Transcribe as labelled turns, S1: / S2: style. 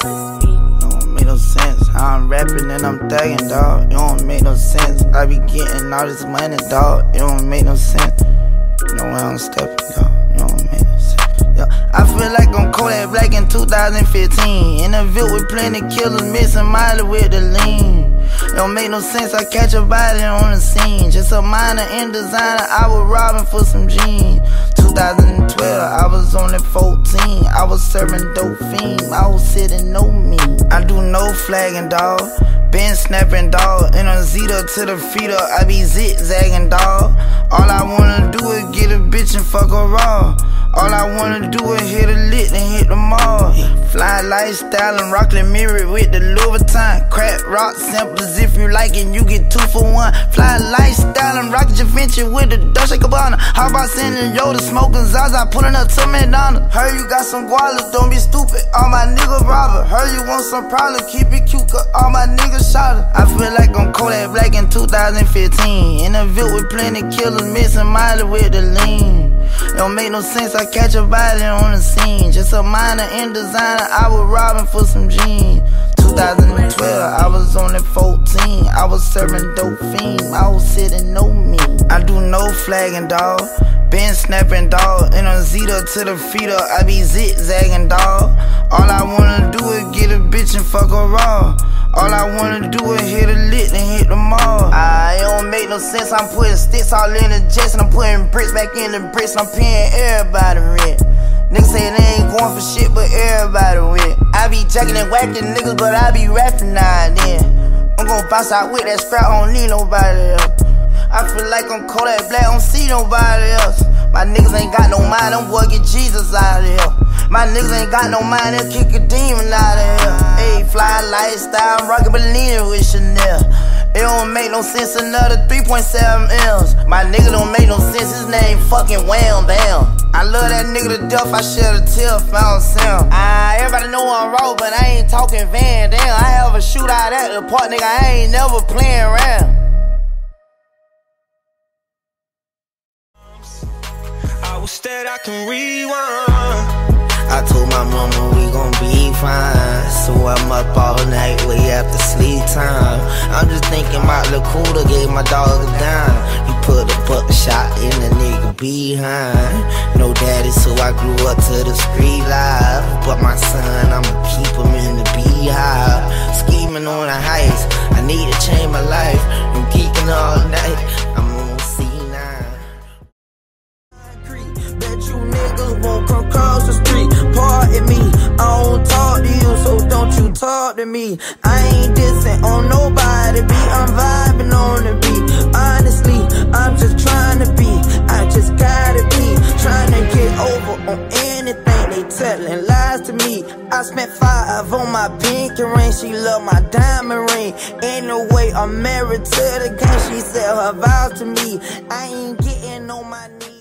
S1: Don't make no sense. I'm rapping and I'm thugging, dog. It don't make no sense. I be getting all this money, dog. It don't make no sense. Know where I'm stepping, dog. Don't make no sense. Yeah. I feel like I'm Kodak Black in 2015. In a Ville with plenty killers, missing Miley with the lean. Don't make no sense, I catch a body on the scene. Just a minor in designer, I was robbing for some jeans. 2012, I was only 14. I was serving dope fiend. I was sitting no me. I do no flagging, dog. Been snapping, dog. In a Zeta to the feeder, I be zigzagging, dog. All I wanna do is get a bitch and fuck her raw. All I wanna do is lifestyle and rock the mirror with the Louis Vuitton. Crack rock samples if you like it, you get two for one. Fly lifestyle and rock your venture with the Dolce Gabbana. How about sending Yola smoking Zaza, pulling up to McDonald's? Heard you got some gualas, don't be stupid. All my niggas robber. Heard you want some problem, keep it cute, cause all my niggas shot her. I feel like I'm Kodak Black in 2015. In a Ville with plenty killers, missing Miley with the lean. Don't make no sense, I catch a body on the scene. Just a minor in designer, I was robbing for some jeans. 2012, I was only 14. I was serving dope fiend. I was sitting no me. I do no flagging, dog. Been snapping, dog. In a Zeta to the feeder, I be zigzagging, dog. All I wanna do is get a bitch and fuck her raw. All I wanna do is hit a lit and hit no sense. I'm putting sticks all in the jets and I'm putting bricks back in the bricks. And I'm paying everybody rent. Niggas say they ain't going for shit, but everybody win. I be jacking and whacking niggas, but I be rapping now and then. I'm gon' bounce out with that scrap, I don't need nobody else. I feel like I'm Kodak Black, I don't see nobody else. My niggas ain't got no mind, boy get Jesus out of here. My niggas ain't got no mind, they'll kick a demon out of here. Ayy, fly lifestyle, I'm rockin' Bellini with. It don't make no sense, another 3.7 M's. My nigga don't make no sense, his name fucking Wham Bam. I love that nigga to death, I shed a tear, found Sam. Ah, everybody know I'm raw, but I ain't talking Van Damme. I have a shootout at the park, nigga, I ain't never playing around.
S2: I was dead, I can rewind.
S1: I told my mama we gon' be fine. So I'm up all night way after sleep time. I'm just thinking the cooler, gave my dog a dime. You put a buckshot in the nigga behind. No daddy, so I grew up to the street life. But my son, I'ma keep him in the beehive. Scheming on a heist, I need to change my life. I'm geeking all night, I'm on C9. Bet you niggas won't come cross the street. Pardon me, I don't talk to you, so don't you talk to me. They telling lies to me. I spent five on my pinky ring, she love my diamond ring. In a way, I'm married to the game. She said her vows to me. I ain't getting on my knees.